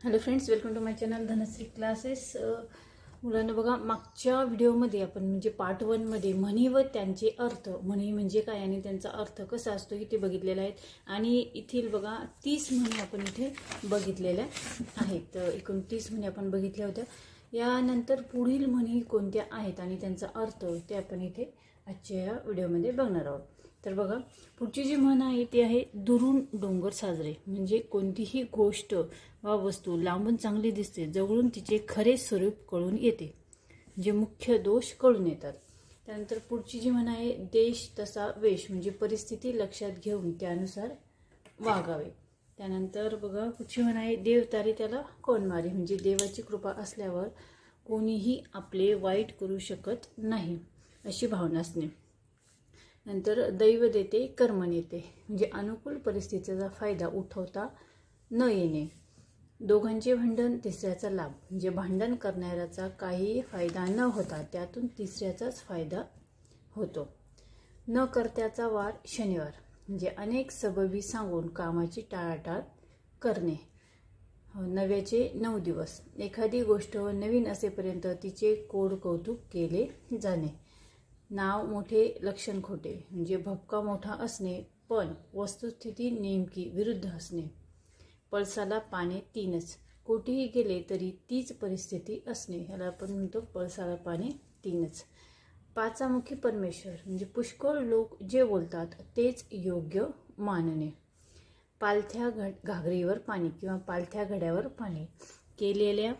Hello friends welcome to my channel Dhanashree classes मुलांना बघा मागच्या व्हिडिओमध्ये आपण म्हणजे पार्ट वनमध्ये म्हणी व त्यांचे अर्थ म्हणी म्हणजे काय आणि त्यांचा अर्थ कसा असतो इथे बघितलेला आहेत. आणि इथील बघा तीस म्हणी आपण इथे बघितलेल्या आहेत. तर एकूण तीस म्हणी आपण बघितल्या होत्या. यानंतर पुढील म्हणी कोणत्या आहेत आणि त्यांचा अर्थ ते आपण इथे आजच्या या व्हिडिओमध्ये बघणार आहोत. तर बघा पुढची जी म्हण आहे ती आहे दुरून डोंगर साजरे. म्हणजे कोणतीही गोष्ट वा वस्तू लांबून चांगली दिसते जवळून तिचे खरे स्वरूप कळून येते जे मुख्य दोष कळून येतात. त्यानंतर पुढची जी म्हण आहे देश तसा वेश म्हणजे परिस्थिती लक्षात घेऊन त्यानुसार वागावे. त्यानंतर बघा पुढची म्हण आहे देव तारे त्याला कोण मारे? म्हणजे देवाची कृपा असल्यावर कोणीही आपले वाईट करू शकत नाही अशी भावना असणे. नंतर दैव देते कर्म नेते. म्हणजे अनुकूल परिस्थितीचा फायदा उठवता न येणे. दोघांचे भांडण तिसऱ्याचा लाभ. म्हणजे भांडण करणाऱ्याचा काही फायदा न होता त्यातून तिसऱ्याचाच फायदा होतो. न करत्याचा वार शनिवार. म्हणजे अनेक सबबी सांगून कामाची टाळाटाळ करणे. नव्याचे नऊ दिवस. एखादी गोष्ट नवीन असेपर्यंत तिचे कोड कौतुक केले जाणे. नाव मोठे लक्षण खोटे म्हणजे भपका मोठा असणे पण वस्तुस्थिती नेमकी विरुद्ध असणे. पळसाला पाने तीनच. कुठेही गेले तरी तीच परिस्थिती असणे ह्याला आपण म्हणतो पळसाला पाने तीनच. पाचामुखी परमेश्वर म्हणजे पुष्कळ लोक जे बोलतात तेच योग्य मानणे. पालथ्या घ घागरीवर पाणी किंवा पालथ्या घड्यावर पाणी. केलेल्या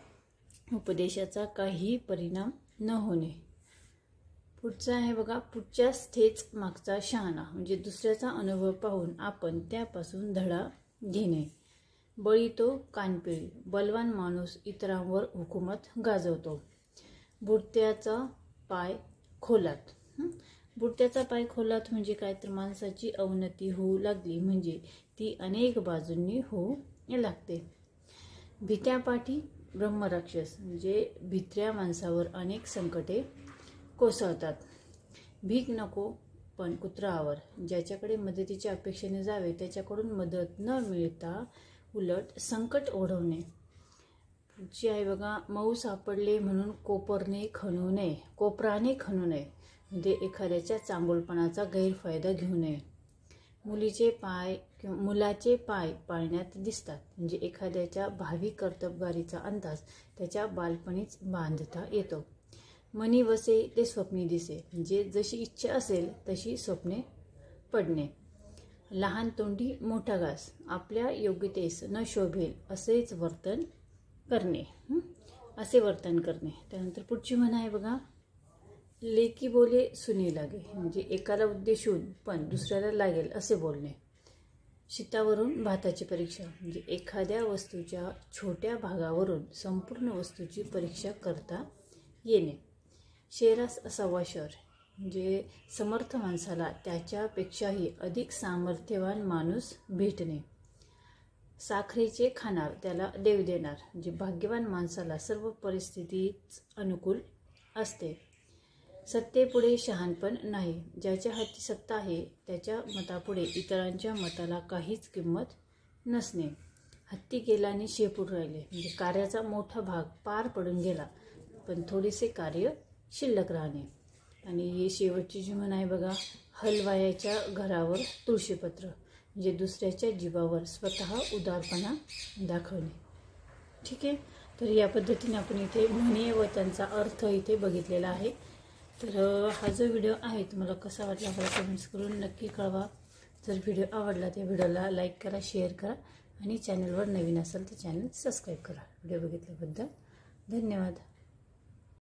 उपदेशाचा काही परिणाम न होणे. पुढचा आहे बघा पुढच्याच स्टेज मागचा शहाणा. म्हणजे दुसऱ्याचा अनुभव पाहून आपण त्यापासून धडा घेणे. बळी तो कानपिळी बलवान माणूस इतरांवर हुकूमत गाजवतो. बुडत्याचा पाय खोलात. बुडत्याचा पाय खोलात म्हणजे काय? तर माणसाची अवनती होऊ लागली म्हणजे ती अनेक बाजूंनी होऊ लागते. भित्यापाठी ब्रह्मराक्षस म्हणजे भित्र्या माणसावर अनेक संकटे कोसळतात. भीक नको पण कुत्रावर ज्याच्याकडे मदतीच्या अपेक्षेने जावे त्याच्याकडून मदत न मिळता उलट संकट ओढवणे. पुढची आहे बघा मऊ सापडले म्हणून कोपरने खणू नये. कोपराने खणू नये. म्हणजे एखाद्याच्या चांगुलपणाचा गैरफायदा घेऊ नये. मुलीचे पाय किंवा मुलाचे पाय पाळण्यात दिसतात. म्हणजे एखाद्याच्या भावी कर्तबगारीचा अंदाज त्याच्या बालपणीच बांधता येतो. मनी वसे ते स्वप्नी दिसे. म्हणजे जशी इच्छा असेल तशी स्वप्ने पडणे. लहान तोंडी मोठा घास. आपल्या योग्यतेस न शोभेल असेच वर्तन करणे. असे वर्तन करणे. त्यानंतर पुढची म्हण आहे बघा. लेकी बोले सुने लागे. म्हणजे एकाला उद्देशून पण दुसऱ्याला लागेल असे बोलणे. शीतावरून भाताची परीक्षा. म्हणजे एखाद्या वस्तूच्या छोट्या भागावरून संपूर्ण वस्तूची परीक्षा करता येणे. शेरास असावा शर. म्हणजे समर्थ माणसाला त्याच्यापेक्षाही अधिक सामर्थ्यवान माणूस भेटणे. साखरेचे खाणार त्याला देव देणार जे भाग्यवान माणसाला सर्व परिस्थितीच अनुकूल असते. सत्तेपुढे शहाणपण नाही. ज्याच्या हाती सत्ता आहे त्याच्या मतापुढे इतरांच्या मताला काहीच किंमत नसणे. हत्ती गेल्याने शेपूट राहिले. म्हणजे कार्याचा मोठा भाग पार पडून गेला. पण थोडेसे कार्य शिल्लक राहणे. आणि ही शेवटची जी म्हण आहे बघा हलवायाच्या घरावर तुळशीपत्र म्हणजे दुसऱ्याच्या जीवावर स्वतः उदारपणा दाखवणे. ठीक आहे? तर या पद्धतीने आपण इथे म्हणे व त्यांचा अर्थ इथे बघितलेला आहे. तर हा जो व्हिडिओ आहे तुम्हाला कसा वाटला मला कमेंट्स करून नक्की कळवा. जर व्हिडिओ आवडला तर व्हिडिओला लाईक करा शेअर करा आणि चॅनलवर नवीन असेल तर चॅनल सबस्क्राईब करा. व्हिडिओ बघितल्याबद्दल धन्यवाद.